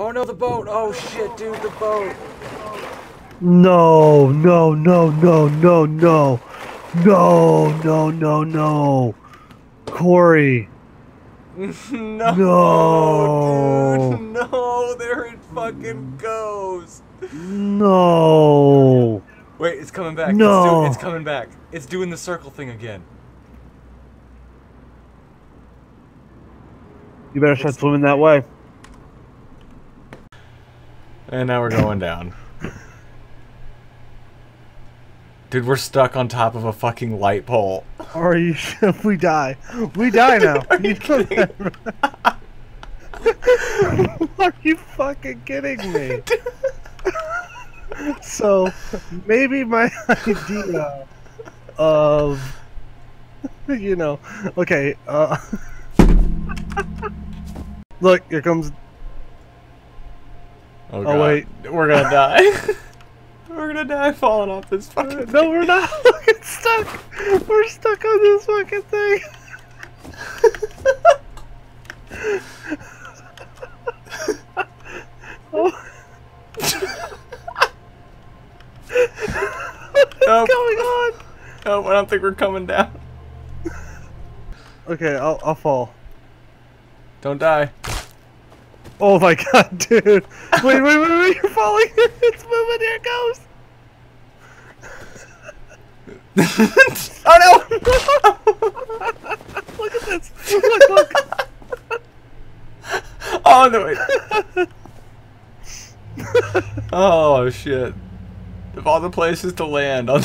Oh no, the boat! Oh shit, dude, the boat! No, no, no, no, no, no. No, no, no, no. Corey. no, No. dude, no, there it fucking goes. No. Wait, it's coming back. No. It's, doing, it's coming back. It's doing the circle thing again. You better start swimming that way. And now we're going down. Dude, we're stuck on top of a fucking light pole. Are you sure we die? We die now. Are you kidding? Are you fucking kidding me? so maybe my idea of you know okay uh look here comes Oh, Oh, wait. We're gonna die. we're gonna die falling off this fucking. no we're not We're stuck we're stuck on this fucking thing oh. What's Nope. going on? Oh, I don't think we're coming down. Okay, I'll, I'll fall. Don't die. Oh my god, dude! Wait, wait, wait, wait! You're falling! It's moving! Here it goes! oh no! look at this! Look, look! Oh no! Wait. oh shit! Of all the places to land on